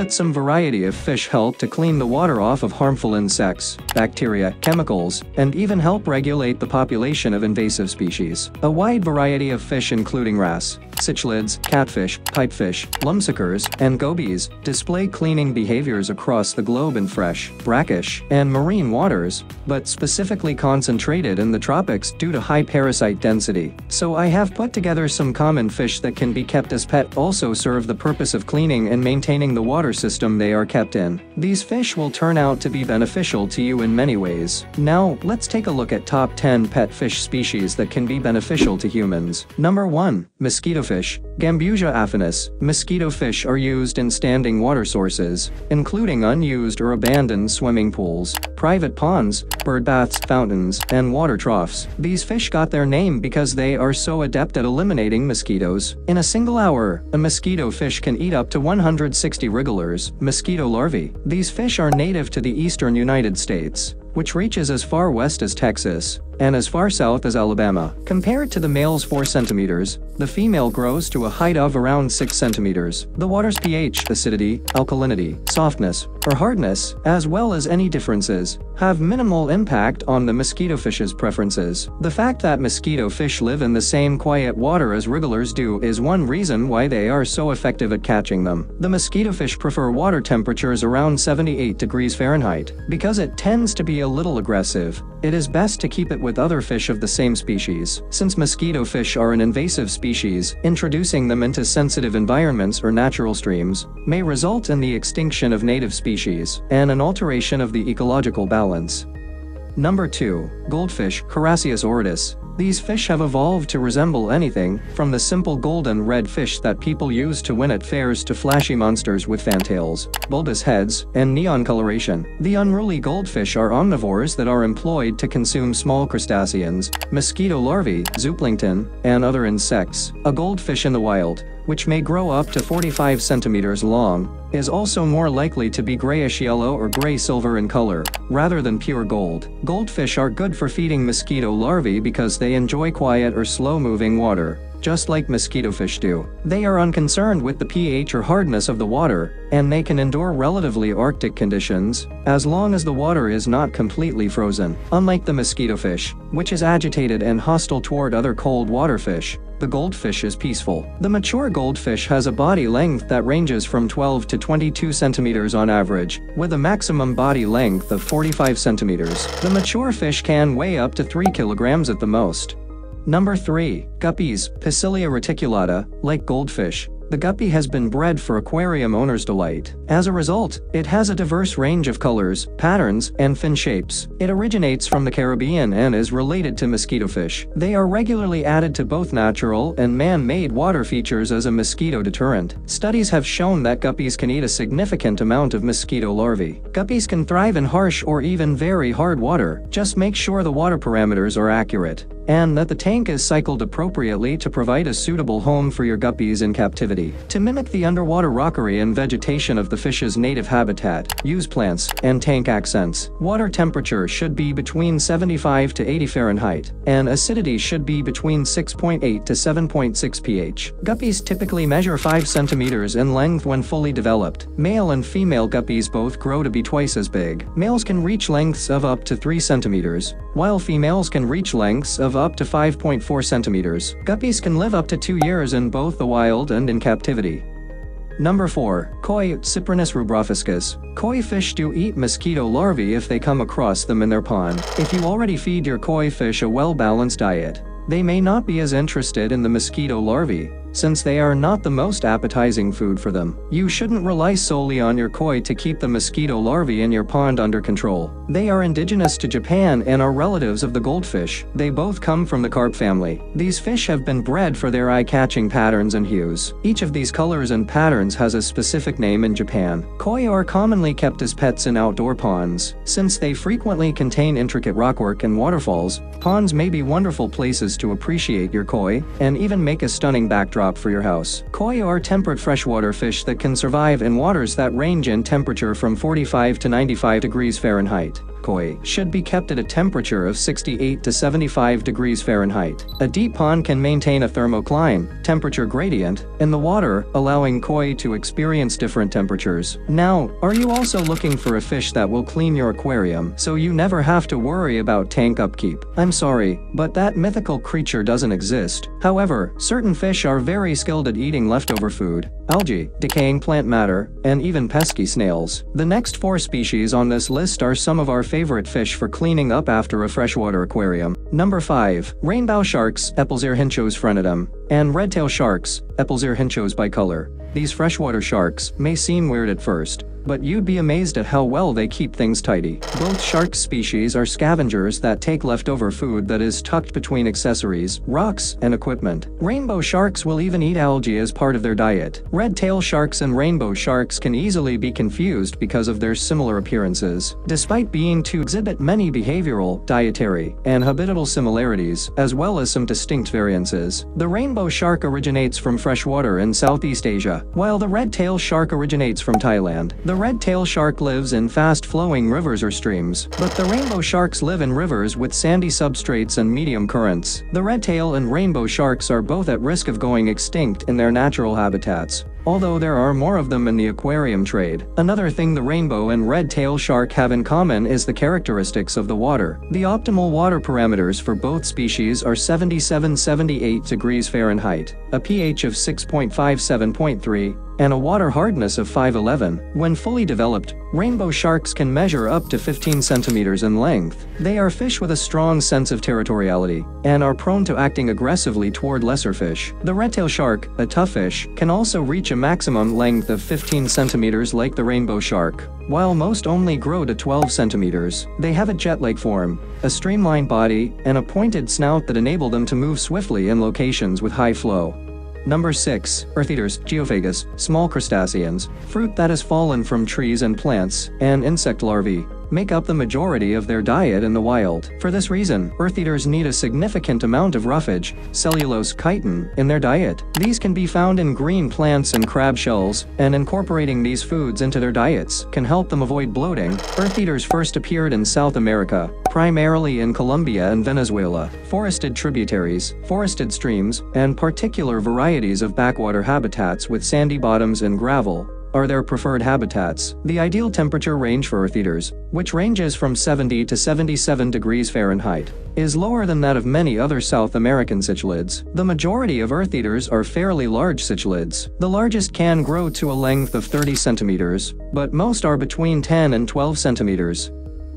that some variety of fish help to clean the water off of harmful insects, bacteria, chemicals, and even help regulate the population of invasive species? A wide variety of fish including wrasse, cichlids, catfish, pipefish, lumpsuckers, and gobies display cleaning behaviors across the globe in fresh, brackish, and marine waters, but specifically concentrated in the tropics due to high parasite density. So I have put together some common fish that can be kept as pet also serve the purpose of cleaning and maintaining the water system they are kept in. These fish will turn out to be beneficial to you in many ways. Now, let's take a look at top 10 pet fish species that can be beneficial to humans. Number 1. Mosquito Gambusia affinis. Mosquito fish are used in standing water sources, including unused or abandoned swimming pools, private ponds, bird baths, fountains, and water troughs. These fish got their name because they are so adept at eliminating mosquitoes. In a single hour, a mosquito fish can eat up to 160 wrigglers, mosquito larvae. These fish are native to the eastern United States, which reaches as far west as Texas, and as far south as Alabama. Compared to the male's 4 centimeters, the female grows to a height of around 6 centimeters. The water's pH, acidity, alkalinity, softness, or hardness, as well as any differences, have minimal impact on the mosquito fish's preferences. The fact that mosquito fish live in the same quiet water as wrigglers do is one reason why they are so effective at catching them. The mosquito fish prefer water temperatures around 78 degrees Fahrenheit. Because it tends to be a little aggressive, it is best to keep it with other fish of the same species. Since mosquito fish are an invasive species, introducing them into sensitive environments or natural streams may result in the extinction of native species and an alteration of the ecological balance. Number 2. Goldfish, Carassius auratus. These fish have evolved to resemble anything, from the simple golden red fish that people use to win at fairs to flashy monsters with fantails, bulbous heads, and neon coloration. The unruly goldfish are omnivores that are employed to consume small crustaceans, mosquito larvae, zooplankton, and other insects. A goldfish in the wild, which may grow up to 45 centimeters long, is also more likely to be grayish yellow or gray silver in color, rather than pure gold. Goldfish are good for feeding mosquito larvae because they enjoy quiet or slow-moving water, just like mosquito fish do. They are unconcerned with the pH or hardness of the water, and they can endure relatively arctic conditions, as long as the water is not completely frozen. Unlike the mosquito fish, which is agitated and hostile toward other cold water fish, the goldfish is peaceful. The mature goldfish has a body length that ranges from 12 to 22 centimeters on average, with a maximum body length of 45 centimeters. The mature fish can weigh up to 3 kilograms at the most. Number 3. Guppies, Poecilia reticulata, like goldfish, the guppy has been bred for aquarium owners' delight. As a result, it has a diverse range of colors, patterns, and fin shapes. It originates from the Caribbean and is related to mosquito fish. They are regularly added to both natural and man-made water features as a mosquito deterrent. Studies have shown that guppies can eat a significant amount of mosquito larvae. Guppies can thrive in harsh or even very hard water. Just make sure the water parameters are accurate and that the tank is cycled appropriately to provide a suitable home for your guppies in captivity. To mimic the underwater rockery and vegetation of the fish's native habitat, use plants and tank accents. Water temperature should be between 75 to 80 Fahrenheit, and acidity should be between 6.8 to 7.6 pH. Guppies typically measure 5 centimeters in length when fully developed. Male and female guppies both grow to be twice as big. Males can reach lengths of up to 3 centimeters, while females can reach lengths of up to 5.4 centimeters. Guppies can live up to two years in both the wild and in captivity. Number 4. Koi Cyprinus rubrofuscus. Koi fish do eat mosquito larvae if they come across them in their pond. If you already feed your koi fish a well-balanced diet, they may not be as interested in the mosquito larvae, since they are not the most appetizing food for them. You shouldn't rely solely on your koi to keep the mosquito larvae in your pond under control. They are indigenous to Japan and are relatives of the goldfish. They both come from the carp family. These fish have been bred for their eye-catching patterns and hues. Each of these colors and patterns has a specific name in Japan. Koi are commonly kept as pets in outdoor ponds. Since they frequently contain intricate rockwork and waterfalls, ponds may be wonderful places to appreciate your koi, and even make a stunning backdrop backdrop for your house. Koi are temperate freshwater fish that can survive in waters that range in temperature from 45 to 95 degrees Fahrenheit. Koi, should be kept at a temperature of 68 to 75 degrees Fahrenheit. A deep pond can maintain a thermocline, temperature gradient, in the water, allowing koi to experience different temperatures. Now, are you also looking for a fish that will clean your aquarium so you never have to worry about tank upkeep? I'm sorry, but that mythical creature doesn't exist. However, certain fish are very skilled at eating leftover food, algae, decaying plant matter, and even pesky snails. The next four species on this list are some of our favorite fish for cleaning up after a freshwater aquarium. Number 5. Rainbow sharks, Epalzeorhynchos frenatum, and redtail sharks, Epalzeorhynchos bicolor. These freshwater sharks may seem weird at first, but you'd be amazed at how well they keep things tidy. Both shark species are scavengers that take leftover food that is tucked between accessories, rocks, and equipment. Rainbow sharks will even eat algae as part of their diet. Red tail sharks and rainbow sharks can easily be confused because of their similar appearances. Despite being to exhibit many behavioral, dietary, and habitable similarities, as well as some distinct variances, the rainbow shark originates from freshwater in Southeast Asia, while the red tail shark originates from Thailand. The red-tail shark lives in fast-flowing rivers or streams, but the rainbow sharks live in rivers with sandy substrates and medium currents. The red-tail and rainbow sharks are both at risk of going extinct in their natural habitats although there are more of them in the aquarium trade. Another thing the rainbow and red-tail shark have in common is the characteristics of the water. The optimal water parameters for both species are 77-78 degrees Fahrenheit, a pH of 6.57.3, and a water hardness of 511. When fully developed, rainbow sharks can measure up to 15 centimeters in length. They are fish with a strong sense of territoriality, and are prone to acting aggressively toward lesser fish. The redtail shark, a tough fish, can also reach a maximum length of 15 centimeters like the rainbow shark. While most only grow to 12 centimeters, they have a jet-like form, a streamlined body, and a pointed snout that enable them to move swiftly in locations with high flow. Number 6. Eartheaters, Geophagus, small crustaceans, fruit that has fallen from trees and plants, and insect larvae make up the majority of their diet in the wild. For this reason, earth-eaters need a significant amount of roughage, cellulose chitin, in their diet. These can be found in green plants and crab shells, and incorporating these foods into their diets can help them avoid bloating. Earth-eaters first appeared in South America, primarily in Colombia and Venezuela. Forested tributaries, forested streams, and particular varieties of backwater habitats with sandy bottoms and gravel are their preferred habitats. The ideal temperature range for earth-eaters, which ranges from 70 to 77 degrees Fahrenheit, is lower than that of many other South American cichlids. The majority of earth-eaters are fairly large cichlids. The largest can grow to a length of 30 centimeters, but most are between 10 and 12 centimeters.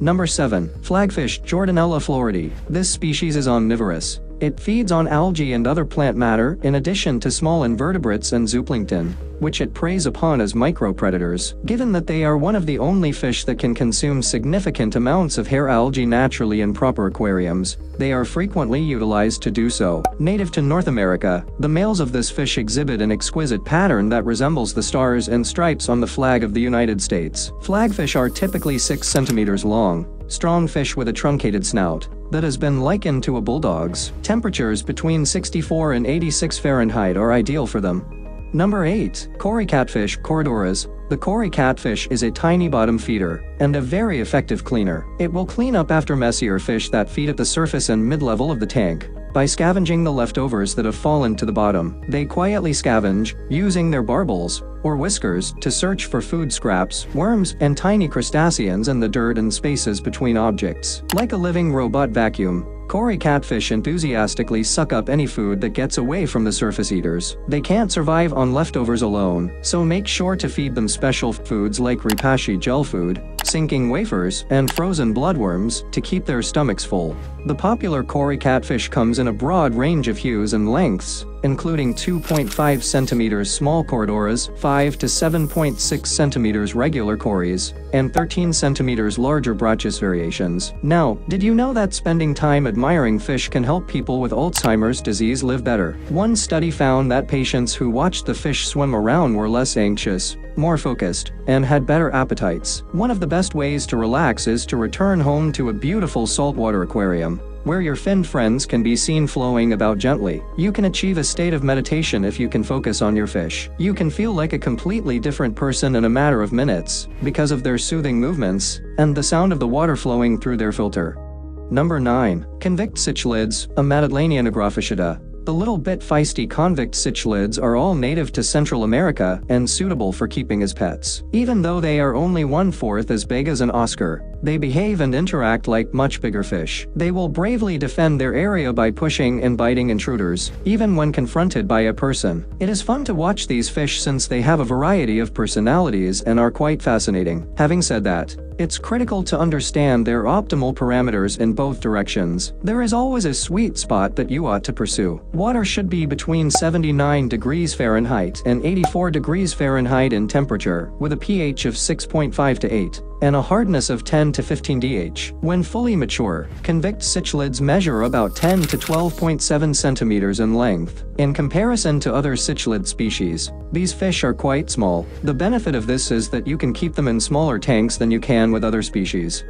Number 7. Flagfish Jordanella floridae. This species is omnivorous. It feeds on algae and other plant matter in addition to small invertebrates and zooplankton which it preys upon as micropredators. Given that they are one of the only fish that can consume significant amounts of hair algae naturally in proper aquariums, they are frequently utilized to do so. Native to North America, the males of this fish exhibit an exquisite pattern that resembles the stars and stripes on the flag of the United States. Flagfish are typically 6 centimeters long, strong fish with a truncated snout that has been likened to a bulldog's. Temperatures between 64 and 86 Fahrenheit are ideal for them, Number 8. Cory Catfish Corydoras. The Cory catfish is a tiny bottom feeder, and a very effective cleaner. It will clean up after messier fish that feed at the surface and mid-level of the tank. By scavenging the leftovers that have fallen to the bottom, they quietly scavenge, using their barbels, or whiskers, to search for food scraps, worms, and tiny crustaceans in the dirt and spaces between objects. Like a living robot vacuum, Cory catfish enthusiastically suck up any food that gets away from the surface eaters. They can't survive on leftovers alone, so make sure to feed them special foods like Repashy gel food, sinking wafers, and frozen bloodworms to keep their stomachs full. The popular Cory catfish comes in a broad range of hues and lengths, including 2.5 centimeters small Corydoras, 5 to 7.6 centimeters regular Corys, and 13 centimeters larger Brachys variations. Now, did you know that spending time admiring fish can help people with Alzheimer's disease live better? One study found that patients who watched the fish swim around were less anxious, more focused, and had better appetites. One of the best ways to relax is to return home to a beautiful saltwater aquarium. Where your finned friends can be seen flowing about gently. You can achieve a state of meditation if you can focus on your fish. You can feel like a completely different person in a matter of minutes, because of their soothing movements, and the sound of the water flowing through their filter. Number 9. Convict cichlids, Amatitlania nigrofasciata. The little bit feisty convict cichlids are all native to Central America and suitable for keeping as pets. Even though they are only one-fourth as big as an Oscar, they behave and interact like much bigger fish. They will bravely defend their area by pushing and biting intruders, even when confronted by a person. It is fun to watch these fish since they have a variety of personalities and are quite fascinating. Having said that, it's critical to understand their optimal parameters in both directions. There is always a sweet spot that you ought to pursue. Water should be between 79 degrees Fahrenheit and 84 degrees Fahrenheit in temperature, with a pH of 6.5 to 8 and a hardness of 10 to 15 dH. When fully mature, convict cichlids measure about 10 to 12.7 centimeters in length. In comparison to other cichlid species, these fish are quite small. The benefit of this is that you can keep them in smaller tanks than you can with other species.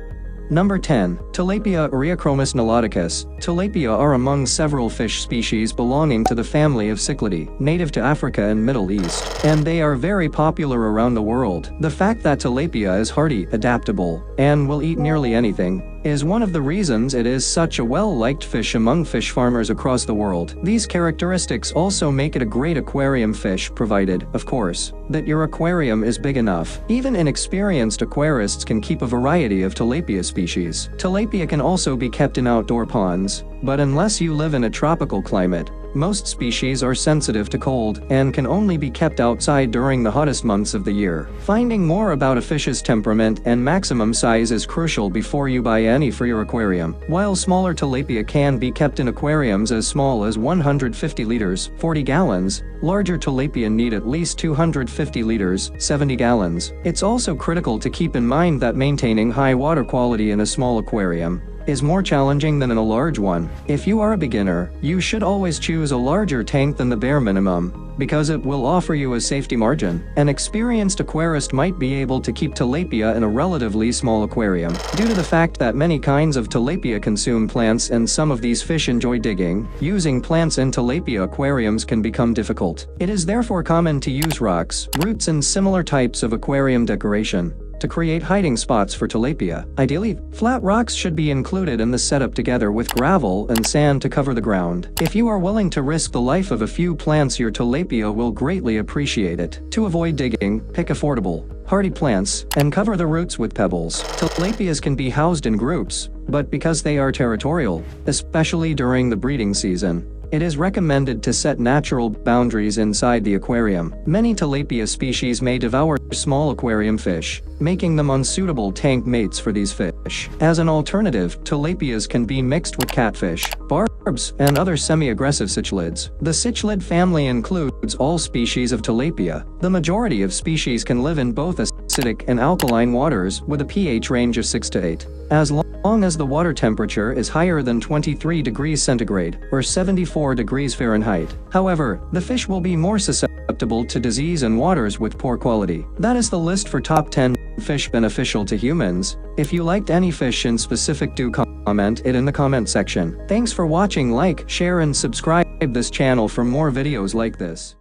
Number 10. Tilapia Oreochromis niloticus. Tilapia are among several fish species belonging to the family of Cichlidae, native to Africa and Middle East, and they are very popular around the world. The fact that tilapia is hardy, adaptable, and will eat nearly anything, is one of the reasons it is such a well-liked fish among fish farmers across the world. These characteristics also make it a great aquarium fish provided, of course, that your aquarium is big enough. Even inexperienced aquarists can keep a variety of tilapia species. Tilapia can also be kept in outdoor ponds, but unless you live in a tropical climate, most species are sensitive to cold and can only be kept outside during the hottest months of the year. Finding more about a fish's temperament and maximum size is crucial before you buy any for your aquarium. While smaller tilapia can be kept in aquariums as small as 150 liters, 40 gallons, larger tilapia need at least 250 liters, 70 gallons. It's also critical to keep in mind that maintaining high water quality in a small aquarium is more challenging than in a large one. If you are a beginner, you should always choose a larger tank than the bare minimum, because it will offer you a safety margin. An experienced aquarist might be able to keep tilapia in a relatively small aquarium. Due to the fact that many kinds of tilapia consume plants and some of these fish enjoy digging, using plants in tilapia aquariums can become difficult. It is therefore common to use rocks, roots and similar types of aquarium decoration to create hiding spots for tilapia. Ideally, flat rocks should be included in the setup together with gravel and sand to cover the ground. If you are willing to risk the life of a few plants your tilapia will greatly appreciate it. To avoid digging, pick affordable, hardy plants, and cover the roots with pebbles. Tilapias can be housed in groups, but because they are territorial, especially during the breeding season, it is recommended to set natural boundaries inside the aquarium. Many tilapia species may devour small aquarium fish, making them unsuitable tank mates for these fish. As an alternative, tilapias can be mixed with catfish, barbs, and other semi-aggressive cichlids. The cichlid family includes all species of tilapia. The majority of species can live in both acidic and alkaline waters with a pH range of 6 to 8. As long as the water temperature is higher than 23 degrees centigrade or 74 degrees Fahrenheit. However, the fish will be more susceptible to disease in waters with poor quality. That is the list for top 10 fish beneficial to humans. If you liked any fish in specific do comment it in the comment section. Thanks for watching like, share and subscribe this channel for more videos like this.